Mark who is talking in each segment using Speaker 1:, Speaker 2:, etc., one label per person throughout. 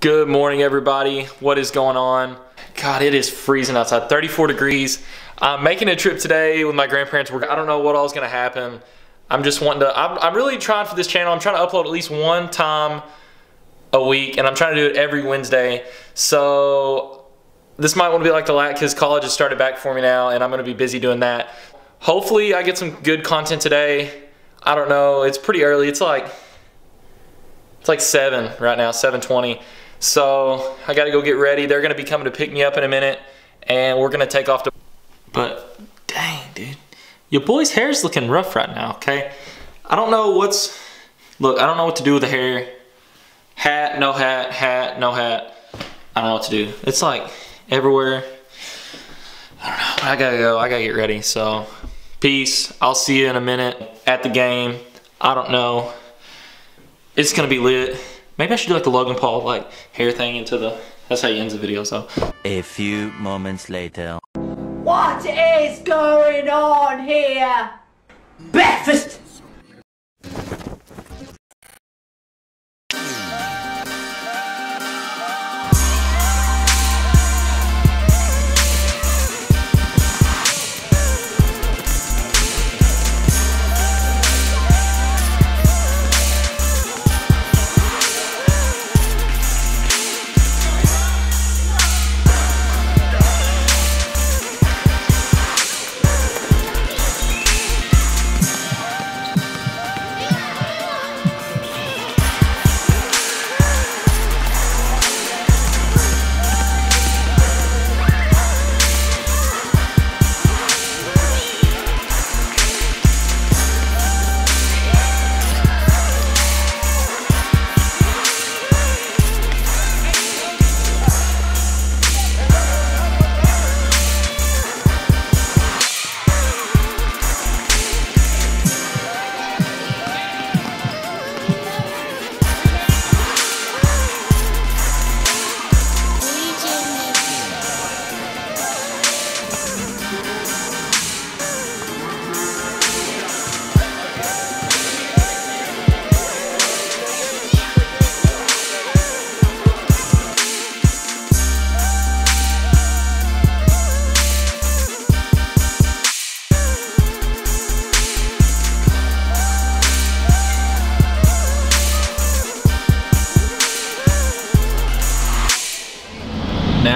Speaker 1: Good morning, everybody. What is going on? God, it is freezing outside, 34 degrees. I'm making a trip today with my grandparents. I don't know what all is going to happen. I'm just wanting to, I'm, I'm really trying for this channel. I'm trying to upload at least one time a week, and I'm trying to do it every Wednesday. So this might want to be like the last, because college has started back for me now, and I'm going to be busy doing that. Hopefully, I get some good content today. I don't know. It's pretty early. It's like, it's like 7 right now, 720. So I got to go get ready. They're to be coming to pick me up in a minute, and we're to take off to. But dang, dude, your boy's hair's looking rough right now. Okay, I don't know what's. Look, I don't know what to do with the hair. Hat, no hat, hat, no hat. I don't know what to do. It's like everywhere. I don't know. I gotta go. I gotta get ready. So, peace. I'll see you in a minute at the game. I don't know. It's gonna be lit. Maybe I should do like the Logan Paul like hair thing into the. That's how he ends the video. So.
Speaker 2: A few moments later.
Speaker 3: What is going on here? Breakfast!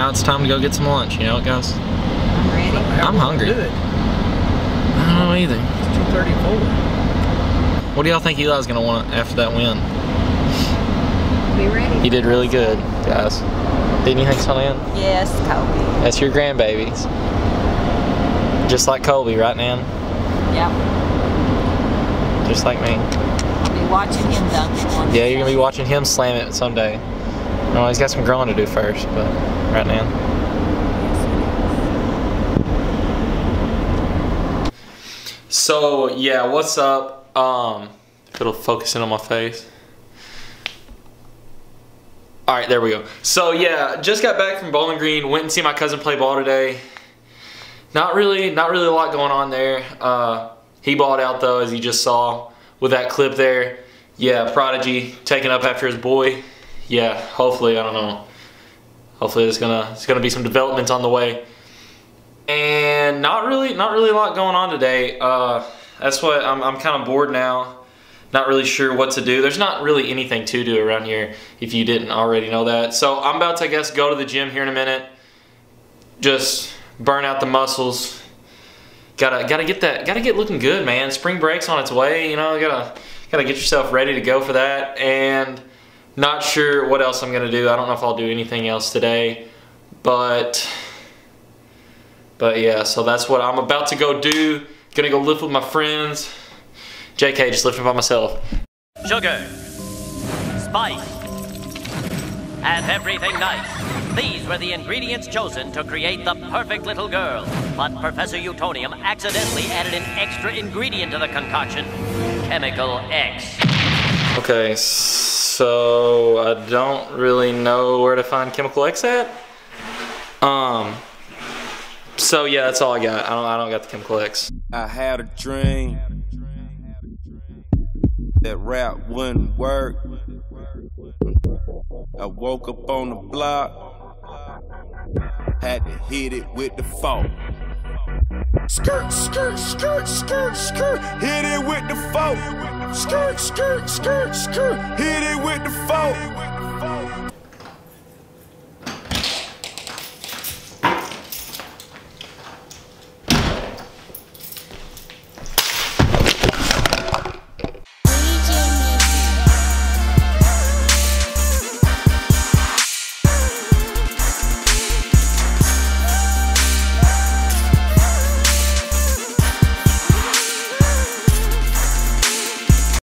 Speaker 1: Now it's time to go get some lunch. You know it goes.
Speaker 3: I'm ready.
Speaker 1: I'm hungry.
Speaker 4: Good.
Speaker 1: I don't know either.
Speaker 4: It's 234.
Speaker 1: What do y'all think Eli's gonna want after that win?
Speaker 3: Be ready.
Speaker 1: He did really good, guys. Didn't you think so, Nan?
Speaker 3: Yes, Colby.
Speaker 1: That's your grandbabies. Just like Colby, right, Nan?
Speaker 3: Yep.
Speaker 1: Just like me.
Speaker 3: I'll be watching him dunk one.
Speaker 1: Yeah, you're gonna be watching him slam it someday. Well, he's got some growing to do first, but right now. So yeah, what's up? Um, if it'll focus in on my face. All right, there we go. So yeah, just got back from Bowling Green. Went and see my cousin play ball today. Not really, not really a lot going on there. Uh, he balled out though, as you just saw with that clip there. Yeah, Prodigy taking up after his boy. Yeah, hopefully, I don't know. Hopefully, there's gonna there's gonna be some developments on the way. And not really, not really a lot going on today. Uh, that's what I'm, I'm kind of bored now. Not really sure what to do. There's not really anything to do around here if you didn't already know that. So I'm about to, I guess, go to the gym here in a minute. Just burn out the muscles. Gotta, gotta get that, gotta get looking good, man. Spring break's on its way. You know, gotta, gotta get yourself ready to go for that. And not sure what else I'm gonna do. I don't know if I'll do anything else today, but. But yeah, so that's what I'm about to go do. Gonna go lift with my friends. JK, just lifting by myself.
Speaker 5: sugar, spice, and everything nice. These were the ingredients chosen to create the perfect little girl. But Professor Utonium accidentally added an extra ingredient to the concoction Chemical X.
Speaker 1: Okay, so I don't really know where to find Chemical X at. Um, so yeah, that's all I got. I don't, I don't got the Chemical X.
Speaker 6: I had a dream that rap wouldn't work. I woke up on the block. Had to hit it with the fork. Skirt, skirt, skirt, skirt, skirt. Hit it with the fork. Skirt, skirt, skirt, skirt. Hit it with the fork.